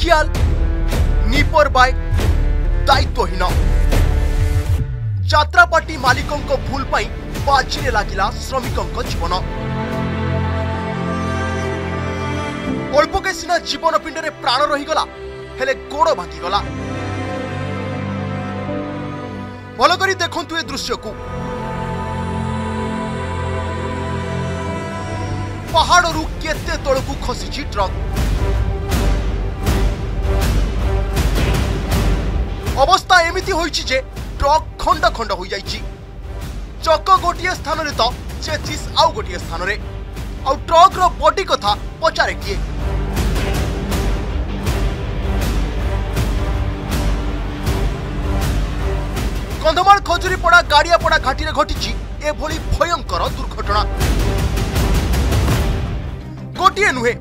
খিয়াল নিপরবায় দায়িত্বহীন পার্টি মালিকঙ্ ভুল পাই বাজিরে লাগিলা শ্রমিকঙ্ জীবন অল্পকে সিনা জীবন পিণ্ডরে প্রাণ রহিগলা হলে গোড় ভাঙিগলা ভাল করে দেখন্তু এ দৃশ্যকু পাহাড়ু কেতে তলকু খসিছি ট্রক ଏମିତି ହୋଇଛି ଯେ ଟ୍ରକ୍ ଖଣ୍ଡ ଖଣ୍ଡ ହୋଇଯାଇଛି ଚକ ଗୋଟିଏ ସ୍ଥାନରେ ତ ଚେଚିସ୍ ଆଉ ଗୋଟିଏ ସ୍ଥାନରେ ଆଉ ଟ୍ରକ୍ର ବଡି କଥା ପଚାରେ କିଏ କନ୍ଧମାଳ ଖଜୁରୀପଡ଼ା ଗାଡ଼ିଆପଡ଼ା ଘାଟିରେ ଘଟିଛି ଏଭଳି ଭୟଙ୍କର ଦୁର୍ଘଟଣା ଗୋଟିଏ ନୁହେଁ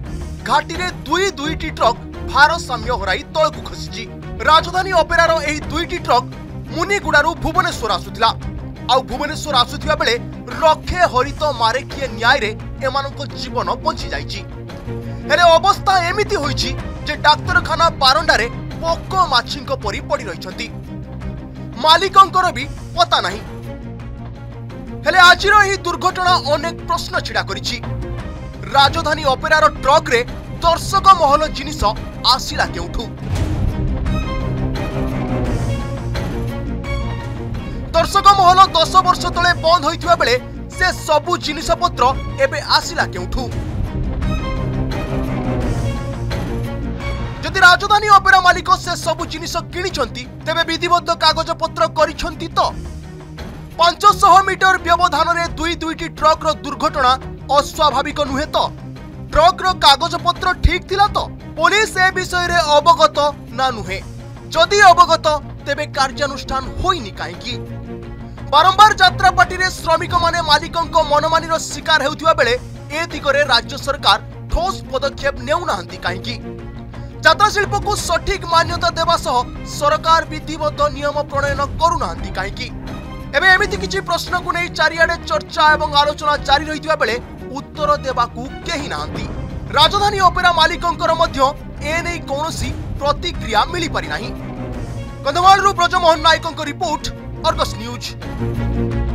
ଘାଟିରେ ଦୁଇ ଦୁଇଟି ଟ୍ରକ୍ ଭାରସାମ୍ୟ ହରାଇ ତଳକୁ ଖସିଛି ରାଜଧାନୀ ଅପେରାର ଏହି ଦୁଇଟି ଟ୍ରକ୍ ମୁନିଗୁଡ଼ାରୁ ଭୁବନେଶ୍ୱର ଆସୁଥିଲା ଆଉ ଭୁବନେଶ୍ୱର ଆସୁଥିବା ବେଳେ ଲକ୍ଷେ ହରିତ ମାରେ କିଏ ନ୍ୟାୟରେ ଏମାନଙ୍କ ଜୀବନ ବଞ୍ଚିଯାଇଛି ହେଲେ ଅବସ୍ଥା ଏମିତି ହୋଇଛି ଯେ ଡାକ୍ତରଖାନା ବାରଣ୍ଡାରେ ପୋକ ମାଛିଙ୍କ ପରି ପଡ଼ି ରହିଛନ୍ତି ମାଲିକଙ୍କର ବି ପତା ନାହିଁ ହେଲେ ଆଜିର ଏହି ଦୁର୍ଘଟଣା ଅନେକ ପ୍ରଶ୍ନ ଛିଡ଼ା କରିଛି ରାଜଧାନୀ ଅପେରାର ଟ୍ରକ୍ରେ ଦର୍ଶକ ମହଲ ଜିନିଷ ଆସିଲା କେଉଁଠୁ দর্শক মহল দশ বর্ষ তলে বন্ধ হয়ে বেড়ে সে সবু জিনিসপত্র এবে আসিলা কেউঠু যদি রাজধানী অপেরা মালিক সে সবু জিনিস কিনিছেন তেবে বিধিবদ্ধ কাগজপত্র করেছেন তো পাঁচশহ মিটর ব্যবধানরে দুই দুইটি ট্রকর দুর্ঘটনা অস্বাভাবিক নুহে তো ট্রকর কাগজপত্র ঠিক লা তো পুলিশ এ বিষয়ে অবগত না নুহে যদি অবগত তেবে কার্যানুষ্ঠান হয়নি কাইকি ବାରମ୍ବାର ଯାତ୍ରା ପାର୍ଟିରେ ଶ୍ରମିକମାନେ ମାଲିକଙ୍କ ମନମାନିର ଶିକାର ହେଉଥିବା ବେଳେ ଏ ଦିଗରେ ରାଜ୍ୟ ସରକାର ଠୋସ୍ ପଦକ୍ଷେପ ନେଉନାହାନ୍ତି କାହିଁକି ଯାତ୍ରା ଶିଳ୍ପକୁ ସଠିକ୍ ମାନ୍ୟତା ଦେବା ସହ ସରକାର ବିଧିବଦ୍ଧ ନିୟମ ପ୍ରଣୟନ କରୁନାହାନ୍ତି କାହିଁକି ଏବେ ଏମିତି କିଛି ପ୍ରଶ୍ନକୁ ନେଇ ଚାରିଆଡ଼େ ଚର୍ଚ୍ଚା ଏବଂ ଆଲୋଚନା ଜାରି ରହିଥିବା ବେଳେ ଉତ୍ତର ଦେବାକୁ କେହି ନାହାନ୍ତି ରାଜଧାନୀ ଅପେରା ମାଲିକଙ୍କର ମଧ୍ୟ ଏ ନେଇ କୌଣସି ପ୍ରତିକ୍ରିୟା ମିଳିପାରିନାହିଁ କନ୍ଧମାଳରୁ ବ୍ରଜମୋହନ ନାୟକଙ୍କ ରିପୋର୍ଟ और बस न्यूज